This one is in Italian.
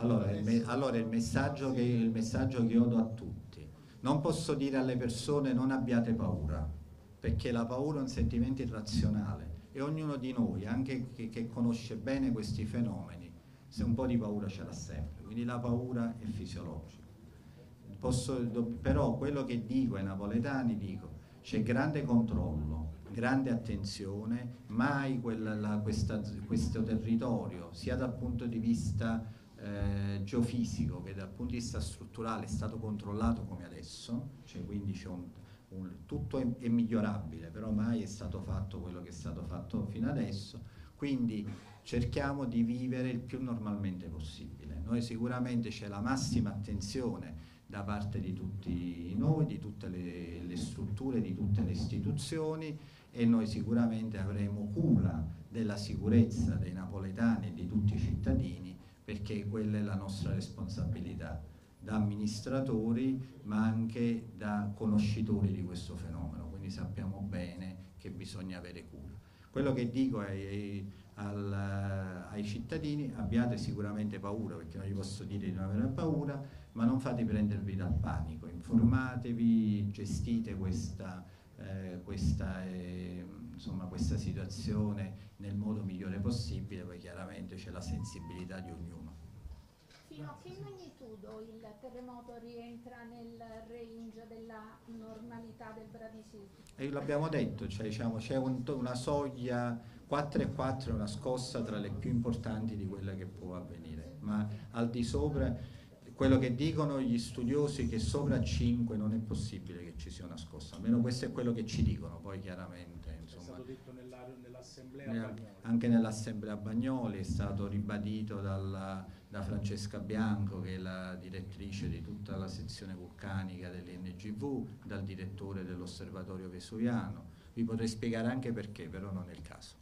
Allora, il, me- allora il, messaggio che, il messaggio che io do a tutti, non posso dire alle persone non abbiate paura, perché la paura è un sentimento irrazionale. E ognuno di noi, anche che, che conosce bene questi fenomeni, se un po' di paura ce l'ha sempre, quindi la paura è fisiologica. Posso, però quello che dico ai napoletani dico c'è grande controllo, grande attenzione, mai quella, la, questa, questo territorio, sia dal punto di vista eh, geofisico che dal punto di vista strutturale, è stato controllato come adesso, cioè quindi c'è un, un, tutto è, è, migliorabile, però mai è stato fatto quello che è stato fatto fino adesso, quindi cerchiamo di vivere il più normalmente possibile. Noi sicuramente c'è la massima attenzione da parte di tutti noi, di tutte le, le strutture, di tutte le istituzioni e noi sicuramente avremo cura della sicurezza dei napoletani e di tutti perché quella è la nostra responsabilità da amministratori ma anche da conoscitori di questo fenomeno, quindi sappiamo bene che bisogna avere cura. Quello che dico ai, al, ai cittadini abbiate sicuramente paura perché non gli posso dire di non avere paura, ma non fate prendervi dal panico, informatevi, gestite questa, eh, questa, eh, insomma, questa situazione nel modo migliore possibile, poi chiaramente c'è la sensibilità di ognuno. Fino a che magnitudo il terremoto rientra nel range della normalità del Bradisismo? E l'abbiamo detto, cioè, diciamo, c'è un, una soglia 4,4 è una scossa tra le più importanti di quelle che può avvenire, ma al di sopra quello che dicono gli studiosi che sopra 5 non è possibile che ci sia una scossa, almeno questo è quello che ci dicono, poi chiaramente stato detto nell'assemblea nell Bagnoli. anche nell'assemblea Bagnoli è stato ribadito dalla, da Francesca Bianco che è la direttrice di tutta la sezione vulcanica dell'NGV, dal direttore dell'osservatorio vesuviano, vi potrei spiegare anche perché, però non è il caso.